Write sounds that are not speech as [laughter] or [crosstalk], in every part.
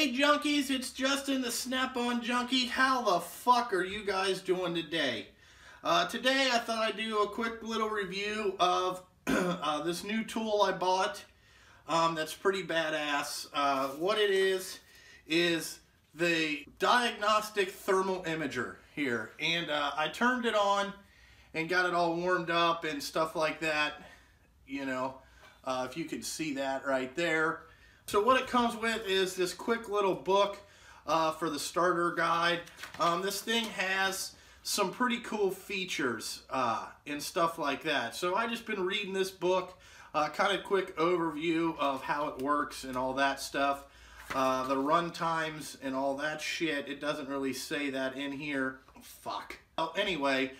Hey junkies, it's Justin the Snap-on Junkie. How the fuck are you guys doing today? Uh, today I thought I'd do a quick little review of [clears throat] uh, this new tool I bought um, that's pretty badass. Uh, what it is, is the Diagnostic Thermal Imager here. And uh, I turned it on and got it all warmed up and stuff like that. You know, uh, if you could see that right there. So what it comes with is this quick little book uh, for the starter guide. Um, this thing has some pretty cool features uh, and stuff like that. So I just been reading this book, uh, kind of quick overview of how it works and all that stuff. Uh, the run times and all that shit, it doesn't really say that in here. fuck. Well, anyway,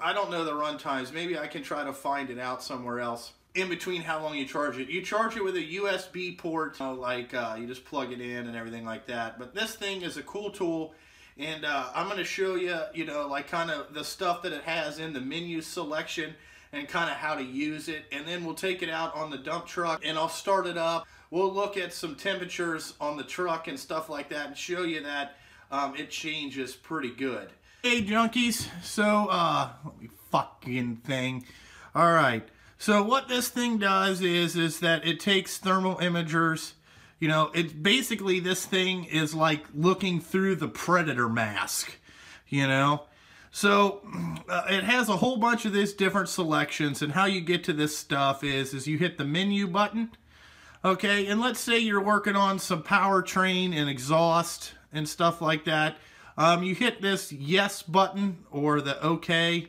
I don't know the run times. Maybe I can try to find it out somewhere else in between how long you charge it. You charge it with a USB port, you know, like uh, you just plug it in and everything like that. But this thing is a cool tool and uh, I'm going to show you, you know, like kind of the stuff that it has in the menu selection and kind of how to use it. And then we'll take it out on the dump truck and I'll start it up. We'll look at some temperatures on the truck and stuff like that and show you that um, it changes pretty good. Hey junkies, so uh, fucking thing. All right. So what this thing does is, is that it takes thermal imagers, you know, it's basically this thing is like looking through the predator mask, you know. So uh, it has a whole bunch of these different selections and how you get to this stuff is, is you hit the menu button, okay, and let's say you're working on some powertrain and exhaust and stuff like that. Um, you hit this yes button or the okay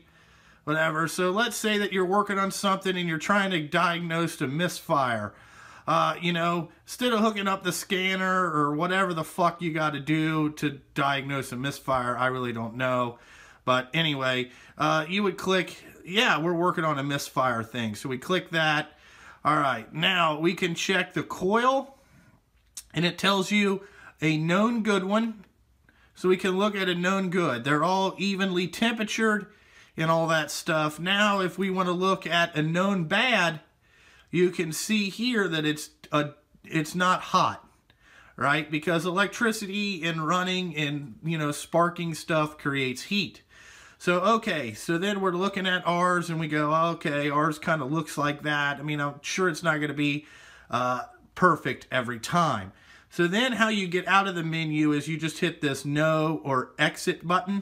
whatever. So let's say that you're working on something and you're trying to diagnose a misfire. Uh, you know, instead of hooking up the scanner or whatever the fuck you got to do to diagnose a misfire, I really don't know. But anyway, uh, you would click, yeah, we're working on a misfire thing. So we click that. All right, now we can check the coil and it tells you a known good one. So we can look at a known good. They're all evenly temperatured and all that stuff. Now, if we want to look at a known bad, you can see here that it's a, it's not hot, right? Because electricity and running and, you know, sparking stuff creates heat. So, okay, so then we're looking at ours and we go, okay, ours kind of looks like that. I mean, I'm sure it's not going to be uh, perfect every time. So then how you get out of the menu is you just hit this no or exit button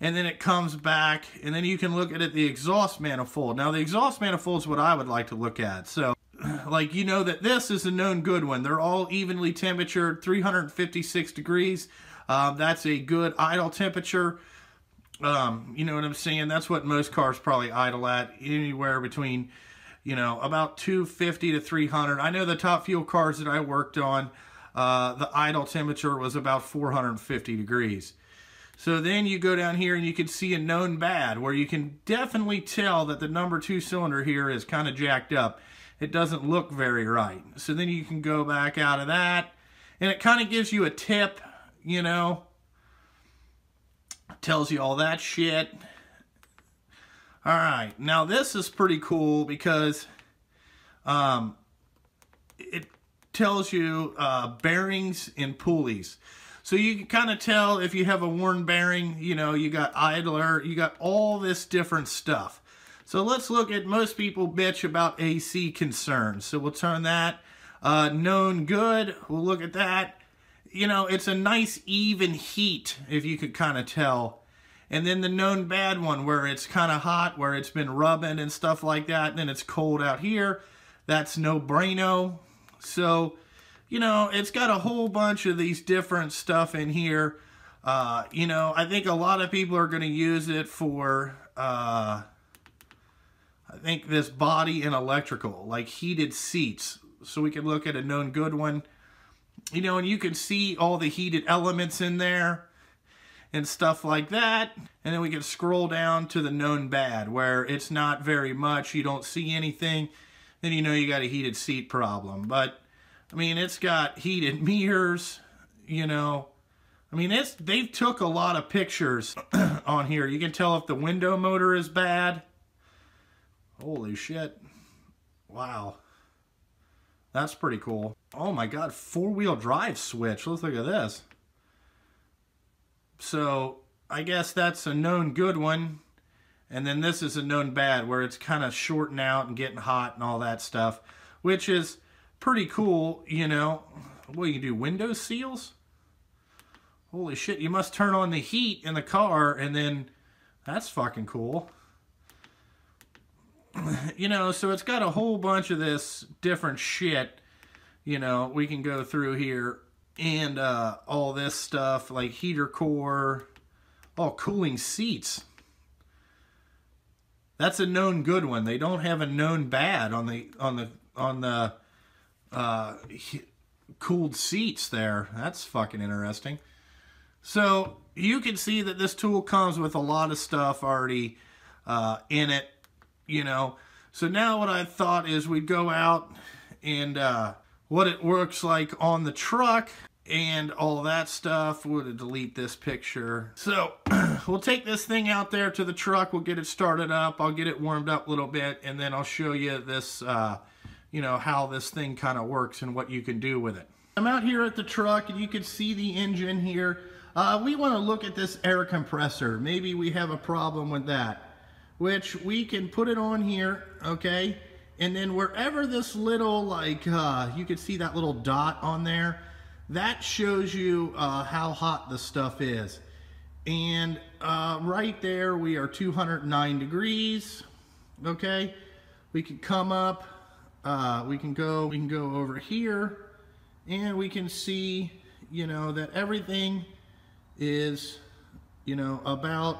and then it comes back and then you can look at it the exhaust manifold. Now the exhaust manifold is what I would like to look at. So [clears throat] like you know that this is a known good one. They're all evenly temperatured 356 degrees. Um, that's a good idle temperature. Um, you know what I'm saying? That's what most cars probably idle at anywhere between you know about 250 to 300 I know the top fuel cars that I worked on uh, the idle temperature was about 450 degrees so then you go down here and you can see a known bad where you can definitely tell that the number two cylinder here is kind of jacked up. It doesn't look very right. So then you can go back out of that and it kind of gives you a tip, you know, tells you all that shit. All right, now this is pretty cool because um, it tells you uh, bearings and pulleys. So you can kind of tell if you have a worn bearing, you know, you got idler, you got all this different stuff. So let's look at most people bitch about AC concerns. So we'll turn that uh, known good. We'll look at that. You know, it's a nice even heat, if you could kind of tell. And then the known bad one where it's kind of hot, where it's been rubbing and stuff like that. And then it's cold out here. That's no braino. So you know, it's got a whole bunch of these different stuff in here. Uh, you know, I think a lot of people are going to use it for, uh, I think this body and electrical, like heated seats. So we can look at a known good one. You know, and you can see all the heated elements in there and stuff like that. And then we can scroll down to the known bad where it's not very much. You don't see anything. Then you know you got a heated seat problem. But I mean, it's got heated mirrors, you know. I mean, it's they've took a lot of pictures [clears throat] on here. You can tell if the window motor is bad. Holy shit. Wow. That's pretty cool. Oh my god, four-wheel drive switch. Let's look at this. So, I guess that's a known good one. And then this is a known bad, where it's kind of shorting out and getting hot and all that stuff. Which is pretty cool, you know. What, you do window seals? Holy shit, you must turn on the heat in the car and then... That's fucking cool [clears throat] you know, so it's got a whole bunch of this different shit, you know, we can go through here and uh, all this stuff like heater core, all cooling seats. That's a known good one. They don't have a known bad on the on the on the uh, cooled seats there. That's fucking interesting. So you can see that this tool comes with a lot of stuff already uh, in it you know. So now what I thought is we'd go out and uh, what it works like on the truck and all that stuff. We'll delete this picture. So [clears throat] we'll take this thing out there to the truck. We'll get it started up. I'll get it warmed up a little bit and then I'll show you this, uh, you know, how this thing kind of works and what you can do with it. I'm out here at the truck and you can see the engine here. Uh, we want to look at this air compressor. Maybe we have a problem with that which we can put it on here, okay? And then wherever this little, like, uh, you can see that little dot on there, that shows you uh, how hot the stuff is. And uh, right there, we are 209 degrees, okay? We can come up, uh, we can go, we can go over here, and we can see, you know, that everything is, you know, about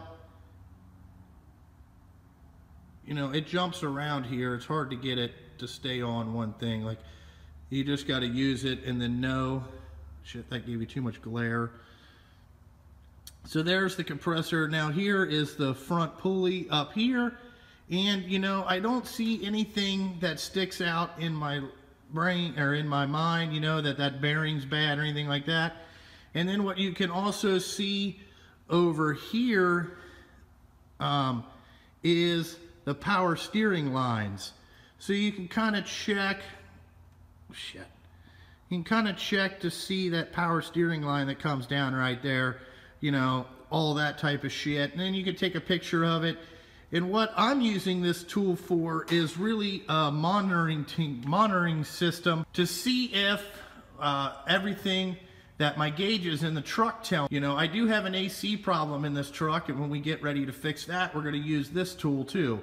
you know, it jumps around here. It's hard to get it to stay on one thing. Like, you just got to use it and then know. Shit, that gave you too much glare. So there's the compressor. Now here is the front pulley up here. And, you know, I don't see anything that sticks out in my brain or in my mind, you know, that that bearing's bad or anything like that. And then what you can also see over here um, is the power steering lines. So you can kind of check, shit, you can kind of check to see that power steering line that comes down right there, you know, all that type of shit. And then you can take a picture of it. And what I'm using this tool for is really a monitoring, monitoring system to see if uh, everything that my gauges in the truck tell. You know, I do have an AC problem in this truck, and when we get ready to fix that, we're going to use this tool too.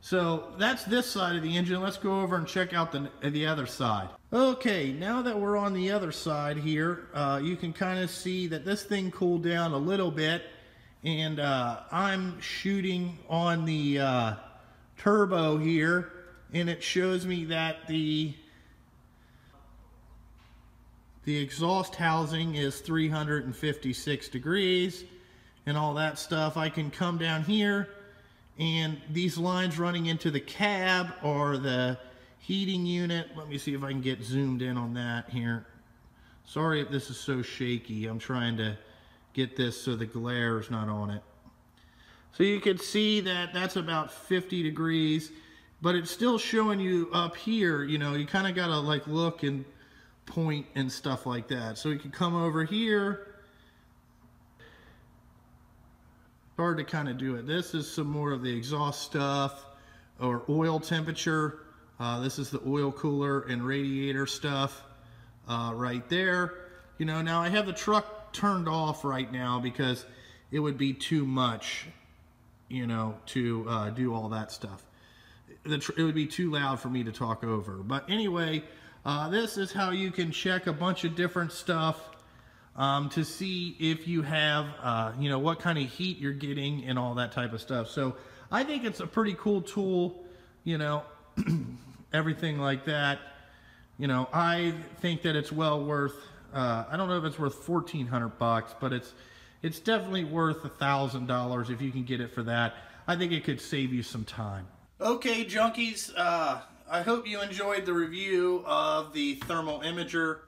So that's this side of the engine. Let's go over and check out the, the other side. Okay, now that we're on the other side here, uh, you can kind of see that this thing cooled down a little bit. And uh, I'm shooting on the uh, turbo here, and it shows me that the the exhaust housing is 356 degrees and all that stuff. I can come down here and these lines running into the cab are the heating unit. Let me see if I can get zoomed in on that here. Sorry if this is so shaky. I'm trying to get this so the glare is not on it. So you can see that that's about 50 degrees, but it's still showing you up here, you know, you kind of got to like look and point and stuff like that. So you can come over here hard to kind of do it. This is some more of the exhaust stuff or oil temperature. Uh, this is the oil cooler and radiator stuff uh, right there. You know, now I have the truck turned off right now because it would be too much, you know, to uh, do all that stuff. it would be too loud for me to talk over. But anyway, uh, this is how you can check a bunch of different stuff um, to see if you have, uh, you know, what kind of heat you're getting and all that type of stuff. So I think it's a pretty cool tool, you know, [clears throat] everything like that. You know, I think that it's well worth, uh, I don't know if it's worth 1400 bucks, but it's, it's definitely worth a thousand dollars if you can get it for that. I think it could save you some time. Okay, junkies, uh, I hope you enjoyed the review of the Thermal Imager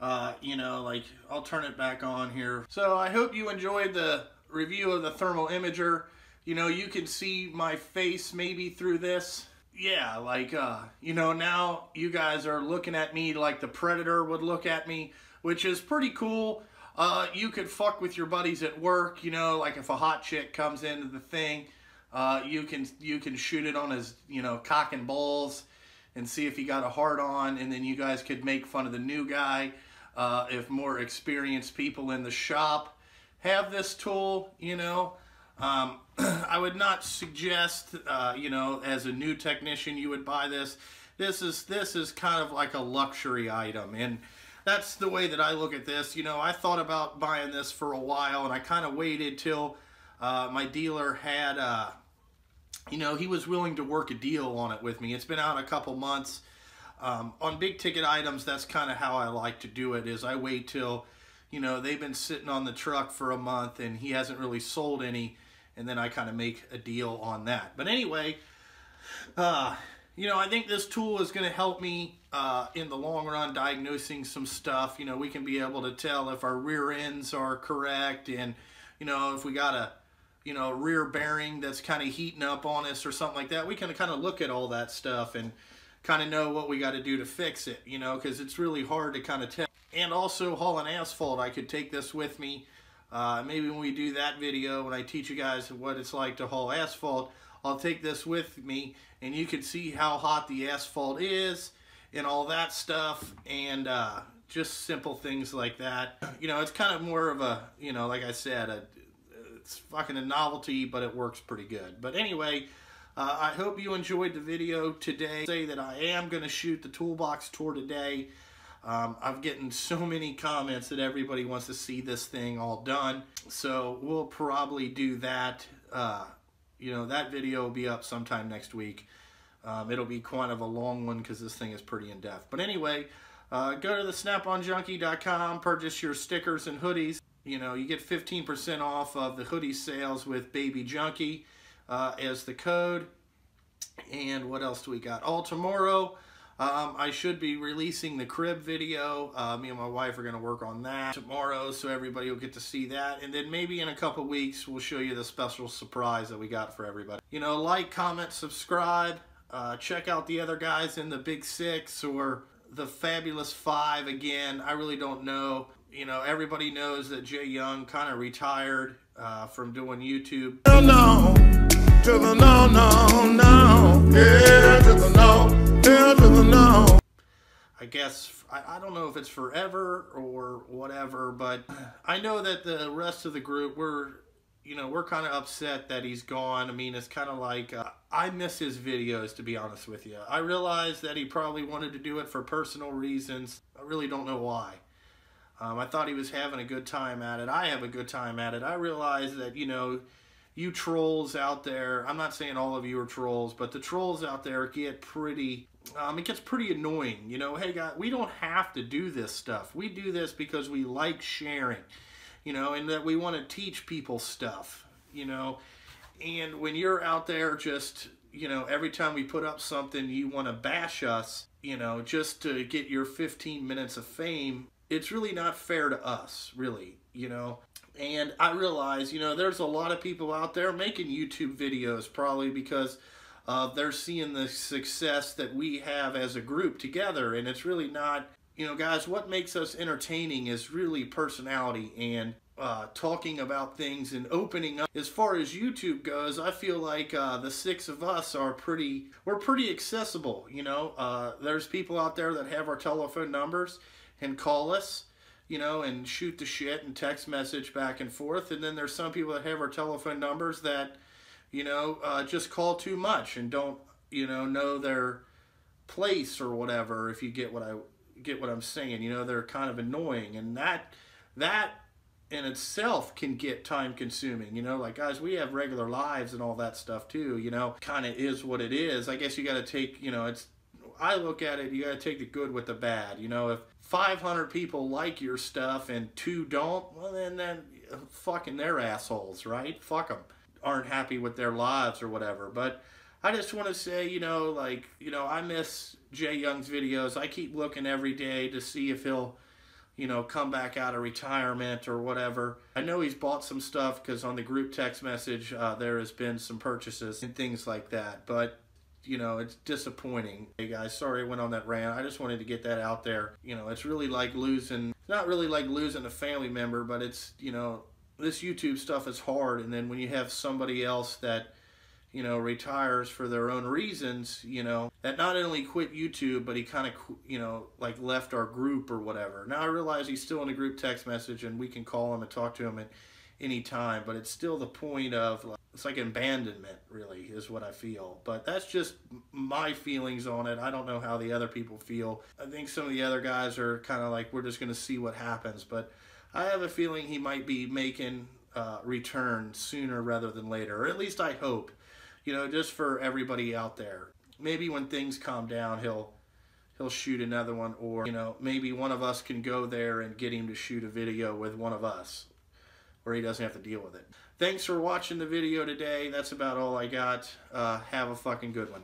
uh, you know, like I'll turn it back on here. So I hope you enjoyed the review of the thermal imager. You know, you can see my face maybe through this. yeah, like, uh, you know, now you guys are looking at me like the Predator would look at me, which is pretty cool. Uh, you could fuck with your buddies at work, you know, like if a hot chick comes into the thing, uh, you can you can shoot it on his, you know, cock and balls and see if he got a hard on, and then you guys could make fun of the new guy. Uh, if more experienced people in the shop have this tool, you know, um, [clears throat] I would not suggest, uh, you know, as a new technician, you would buy this. This is this is kind of like a luxury item, and that's the way that I look at this. You know, I thought about buying this for a while, and I kind of waited till uh, my dealer had, uh, you know, he was willing to work a deal on it with me. It's been out a couple months. Um, on big ticket items, that's kind of how I like to do it. Is I wait till, you know, they've been sitting on the truck for a month, and he hasn't really sold any and then I kind of make a deal on that. But anyway, uh, you know, I think this tool is going to help me uh, in the long run diagnosing some stuff. You know, we can be able to tell if our rear ends are correct and, you know, if we got a, you know, rear bearing that's kind of heating up on us or something like that. We can kind of look at all that stuff and kind of know what we got to do to fix it, you know, because it's really hard to kind of tell. And also hauling asphalt, I could take this with me uh, maybe when we do that video, when I teach you guys what it's like to haul asphalt, I'll take this with me and you can see how hot the asphalt is and all that stuff and uh, just simple things like that. You know, it's kind of more of a, you know, like I said, a, it's fucking a novelty, but it works pretty good. But anyway, uh, I hope you enjoyed the video today. Say that I am going to shoot the toolbox tour today. Um, I'm getting so many comments that everybody wants to see this thing all done. So we'll probably do that. Uh, you know, that video will be up sometime next week. Um, it'll be kind of a long one because this thing is pretty in-depth. But anyway, uh, go to the snaponjunkie.com, purchase your stickers and hoodies. You know, you get 15% off of the hoodie sales with Baby Junkie uh, as the code. And what else do we got? All tomorrow, um, I should be releasing the crib video. Uh, me and my wife are going to work on that tomorrow, so everybody will get to see that. And then maybe in a couple weeks, we'll show you the special surprise that we got for everybody. You know, like, comment, subscribe. Uh, check out the other guys in the Big Six or the Fabulous Five again. I really don't know. You know, everybody knows that Jay Young kind of retired uh, from doing YouTube. No, no, to the no, no, no, yeah, to the no. I guess, I, I don't know if it's forever or whatever, but I know that the rest of the group, we're, you know, we're kind of upset that he's gone. I mean, it's kind of like, uh, I miss his videos, to be honest with you. I realize that he probably wanted to do it for personal reasons. I really don't know why. Um, I thought he was having a good time at it. I have a good time at it. I realize that, you know, you trolls out there, I'm not saying all of you are trolls, but the trolls out there get pretty um, it gets pretty annoying. You know, hey, guys, we don't have to do this stuff. We do this because we like sharing, you know, and that we want to teach people stuff, you know. And when you're out there just, you know, every time we put up something, you want to bash us, you know, just to get your 15 minutes of fame, it's really not fair to us, really, you know. And I realize, you know, there's a lot of people out there making YouTube videos probably because uh, they're seeing the success that we have as a group together. And it's really not, you know, guys, what makes us entertaining is really personality and uh, talking about things and opening up. As far as YouTube goes, I feel like uh, the six of us are pretty, we're pretty accessible, you know. Uh, there's people out there that have our telephone numbers and call us, you know, and shoot the shit and text message back and forth. And then there's some people that have our telephone numbers that you know, uh, just call too much and don't, you know, know their place or whatever. If you get what I get what I'm saying, you know, they're kind of annoying, and that that in itself can get time consuming. You know, like guys, we have regular lives and all that stuff too. You know, kind of is what it is. I guess you got to take, you know, it's. I look at it, you got to take the good with the bad. You know, if 500 people like your stuff and two don't, well then then fucking they're assholes, right? Fuck them aren't happy with their lives or whatever. But I just want to say, you know, like, you know, I miss Jay Young's videos. I keep looking every day to see if he'll, you know, come back out of retirement or whatever. I know he's bought some stuff because on the group text message uh, there has been some purchases and things like that. But, you know, it's disappointing. Hey guys, sorry I went on that rant. I just wanted to get that out there. You know, it's really like losing, it's not really like losing a family member, but it's, you know, this YouTube stuff is hard. And then when you have somebody else that, you know, retires for their own reasons, you know, that not only quit YouTube, but he kind of, you know, like left our group or whatever. Now I realize he's still in the group text message and we can call him and talk to him at any time, but it's still the point of, like, it's like abandonment, really, is what I feel. But that's just my feelings on it. I don't know how the other people feel. I think some of the other guys are kind of like, we're just going to see what happens. But I have a feeling he might be making uh, return sooner rather than later, or at least I hope you know, just for everybody out there. Maybe when things calm down, he'll he'll shoot another one, or you know, maybe one of us can go there and get him to shoot a video with one of us, where he doesn't have to deal with it. Thanks for watching the video today. That's about all I got. Uh, have a fucking good one.